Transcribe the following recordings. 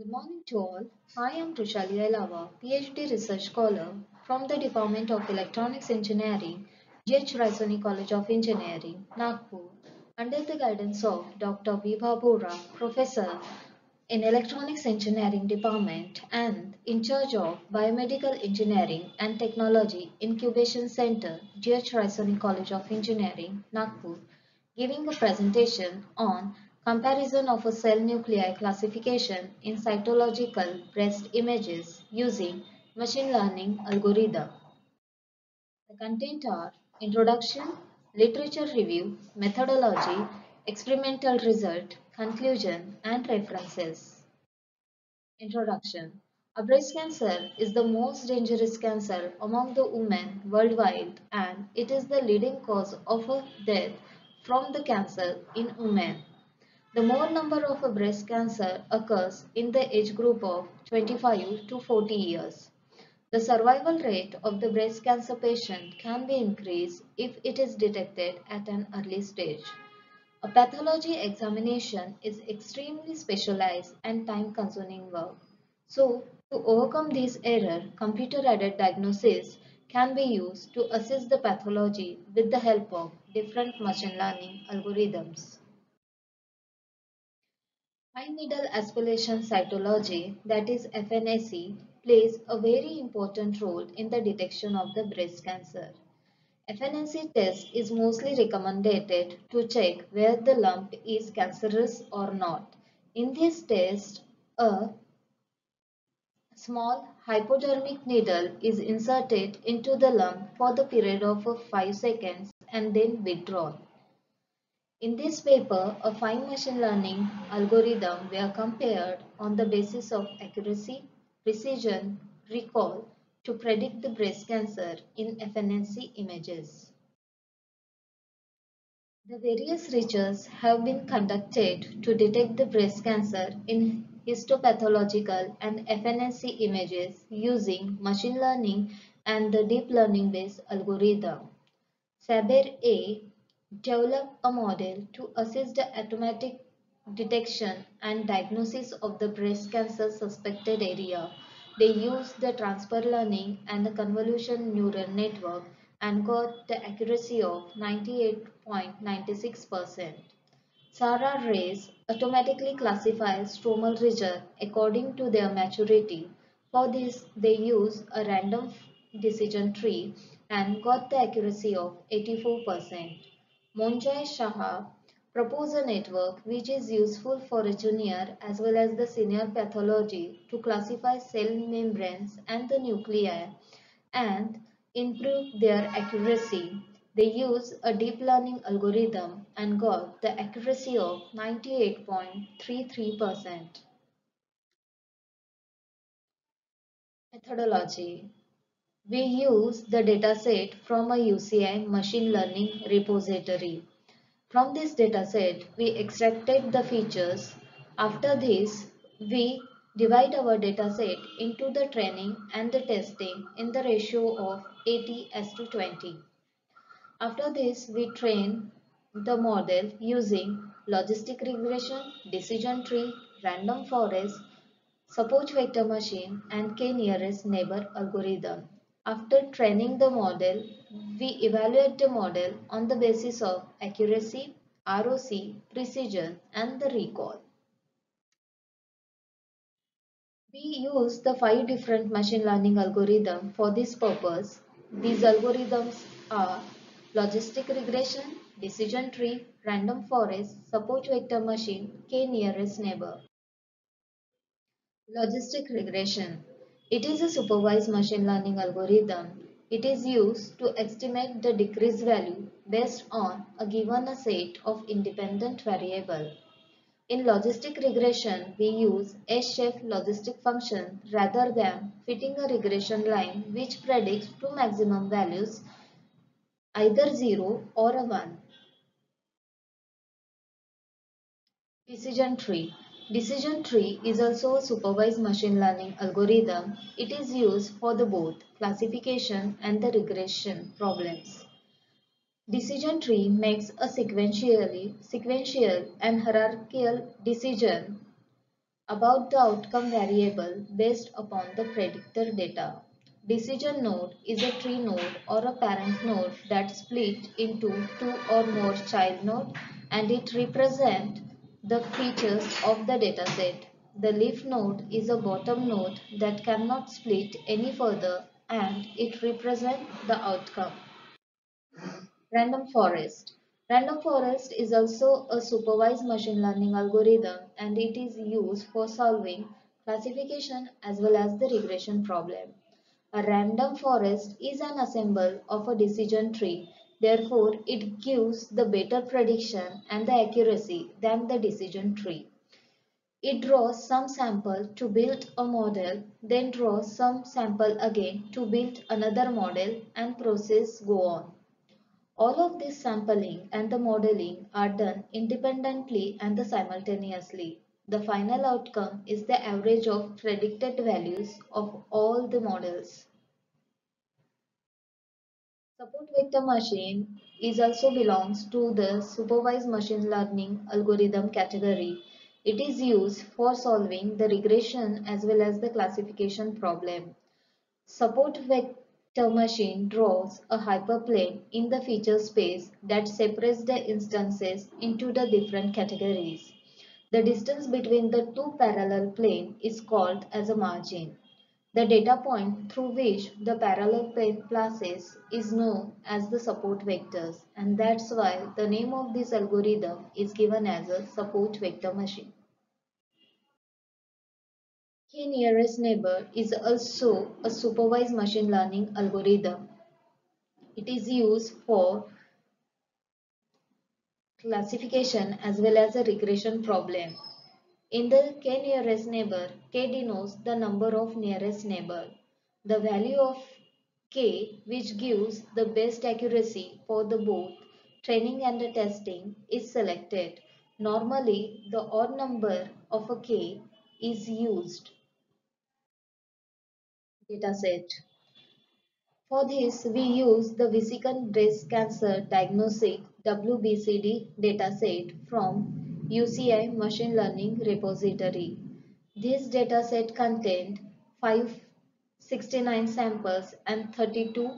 Good morning to all. I am Trishali Ailava, PhD Research Scholar from the Department of Electronics Engineering, G.H. Raisoni College of Engineering, Nagpur, under the guidance of Dr. Vibha Bora, Professor in Electronics Engineering Department and in charge of Biomedical Engineering and Technology Incubation Center, G.H. Raisoni College of Engineering, Nagpur, giving a presentation on Comparison of a cell nuclei classification in cytological breast images using machine learning algorithm. The content are Introduction, Literature review, Methodology, Experimental result, Conclusion and References. Introduction A breast cancer is the most dangerous cancer among the women worldwide and it is the leading cause of death from the cancer in women. The more number of breast cancer occurs in the age group of 25 to 40 years. The survival rate of the breast cancer patient can be increased if it is detected at an early stage. A pathology examination is extremely specialized and time-consuming work. So, to overcome this error, computer-aided diagnosis can be used to assess the pathology with the help of different machine learning algorithms. Fine needle aspiration cytology, that is FNAC, plays a very important role in the detection of the breast cancer. FNAC test is mostly recommended to check where the lump is cancerous or not. In this test, a small hypodermic needle is inserted into the lump for the period of 5 seconds and then withdrawn. In this paper, a fine machine learning algorithm were compared on the basis of accuracy, precision, recall to predict the breast cancer in FNAC images. The various researches have been conducted to detect the breast cancer in histopathological and FNAC images using machine learning and the deep learning based algorithm. Saber A develop a model to assess the automatic detection and diagnosis of the breast cancer suspected area. They used the transfer learning and the convolution neural network and got the accuracy of 98.96%. SARA rays automatically classifies stromal region according to their maturity. For this, they use a random decision tree and got the accuracy of 84%. Monjay Shah proposed a network which is useful for a junior as well as the senior pathology to classify cell membranes and the nuclei and improve their accuracy. They use a deep learning algorithm and got the accuracy of 98.33%. Methodology we use the dataset from a UCI machine learning repository. From this dataset, we extracted the features. After this, we divide our dataset into the training and the testing in the ratio of 80 as to 20. After this, we train the model using logistic regression, decision tree, random forest, support vector machine and k-nearest neighbor algorithm. After training the model, we evaluate the model on the basis of accuracy, ROC, precision and the recall. We use the five different machine learning algorithms for this purpose. These algorithms are logistic regression, decision tree, random forest, support vector machine, k-nearest neighbor. Logistic regression it is a supervised machine learning algorithm. It is used to estimate the decrease value based on a given set of independent variable. In logistic regression, we use S-shaped logistic function rather than fitting a regression line which predicts two maximum values, either 0 or a 1. Decision tree. Decision tree is also a supervised machine learning algorithm. It is used for the both classification and the regression problems. Decision tree makes a sequentially sequential and hierarchical decision about the outcome variable based upon the predictor data. Decision node is a tree node or a parent node that split into two or more child nodes and it represents the features of the dataset. The leaf node is a bottom node that cannot split any further and it represents the outcome. Random forest. Random forest is also a supervised machine learning algorithm and it is used for solving classification as well as the regression problem. A random forest is an ensemble of a decision tree. Therefore, it gives the better prediction and the accuracy than the decision tree. It draws some sample to build a model, then draws some sample again to build another model and process go on. All of this sampling and the modeling are done independently and simultaneously. The final outcome is the average of predicted values of all the models. Support vector machine is also belongs to the supervised machine learning algorithm category. It is used for solving the regression as well as the classification problem. Support vector machine draws a hyperplane in the feature space that separates the instances into the different categories. The distance between the two parallel plane is called as a margin. The data point through which the parallel passes is known as the support vectors and that's why the name of this algorithm is given as a support vector machine. K-nearest neighbor is also a supervised machine learning algorithm. It is used for classification as well as a regression problem. In the k-nearest neighbor, k denotes the number of nearest neighbor. The value of k, which gives the best accuracy for the both training and the testing, is selected. Normally, the odd number of a k is used dataset. For this, we use the Wisconsin Breast Cancer Diagnostic WBCD dataset from UCI Machine Learning Repository. This dataset contained 569 samples and 32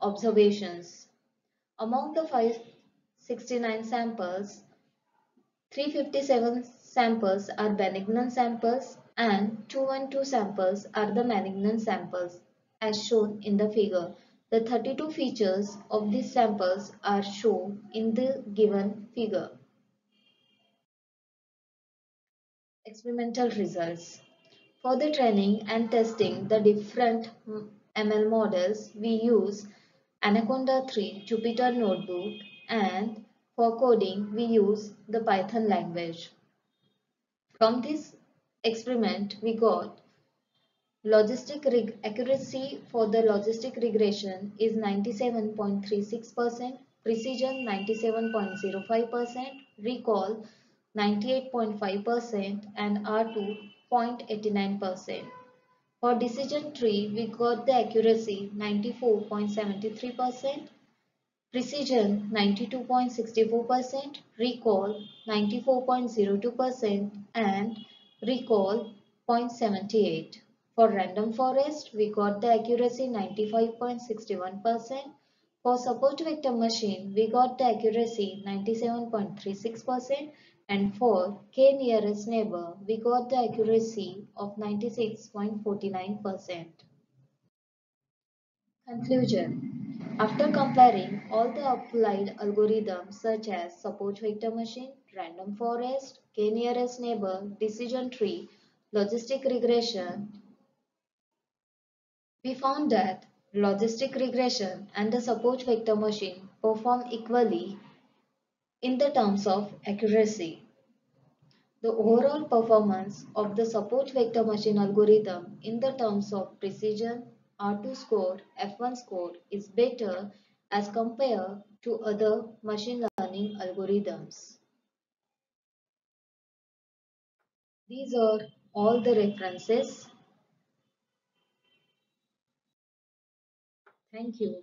observations. Among the 569 samples, 357 samples are benign samples and 212 samples are the malignant samples as shown in the figure. The 32 features of these samples are shown in the given figure. Experimental results. For the training and testing the different ML models, we use Anaconda 3 Jupyter Notebook and for coding we use the Python language. From this experiment we got logistic accuracy for the logistic regression is 97.36%, precision 97.05%, recall 98.5% and R2 0.89%. For decision tree, we got the accuracy 94.73%, precision 92.64%, recall 94.02% and Recall 0.78. For random forest, we got the accuracy 95.61%. For support vector machine, we got the accuracy 97.36% and for k nearest neighbor, we got the accuracy of 96.49%. Conclusion After comparing all the applied algorithms such as support vector machine, random forest, k-nearest neighbor, decision tree, logistic regression, we found that logistic regression and the support vector machine perform equally in the terms of accuracy. The overall performance of the support vector machine algorithm in the terms of precision, R2 score, F1 score is better as compared to other machine learning algorithms. These are all the references. Thank you.